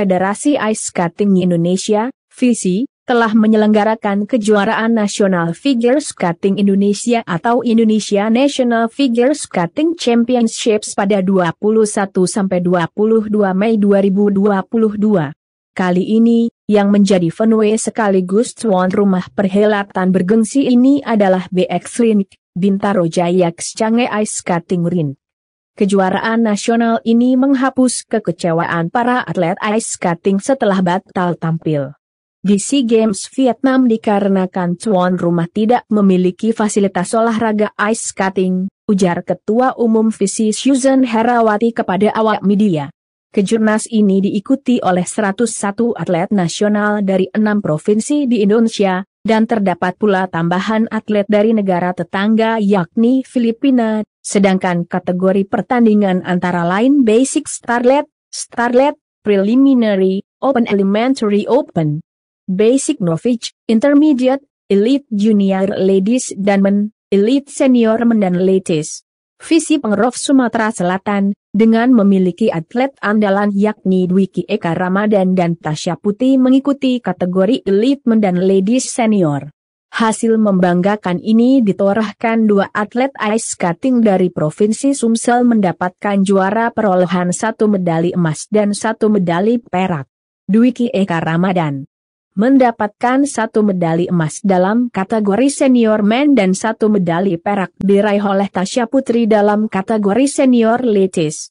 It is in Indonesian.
Federasi Ice Skating Indonesia, FISI, telah menyelenggarakan kejuaraan nasional Figure Skating Indonesia atau Indonesia National Figure Skating Championships pada 21 sampai 22 Mei 2022. Kali ini, yang menjadi venue sekaligus tuan rumah perhelatan bergengsi ini adalah BX Clinic, Bintaro Jaya Ice Skating Ring. Kejuaraan nasional ini menghapus kekecewaan para atlet ice skating setelah batal tampil di SEA Games Vietnam dikarenakan tuan rumah tidak memiliki fasilitas olahraga ice skating, ujar Ketua Umum Visi Susan Herawati kepada awak media. Kejurnas ini diikuti oleh 101 atlet nasional dari enam provinsi di Indonesia, dan terdapat pula tambahan atlet dari negara tetangga yakni Filipina, sedangkan kategori pertandingan antara lain Basic Starlet, Starlet, Preliminary, Open Elementary Open, Basic Novice, Intermediate, Elite Junior Ladies dan Men, Elite Senior Men dan Ladies. Visi Pengrof Sumatera Selatan, dengan memiliki atlet andalan yakni Dwiki Eka Ramadan dan Tasya Putih mengikuti kategori Elite Men dan Ladies Senior. Hasil membanggakan ini ditorahkan dua atlet ice skating dari Provinsi Sumsel mendapatkan juara perolehan satu medali emas dan satu medali perak. Dwiki Eka Ramadan mendapatkan satu medali emas dalam kategori senior men dan satu medali perak diraih oleh Tasya Putri dalam kategori senior ladies.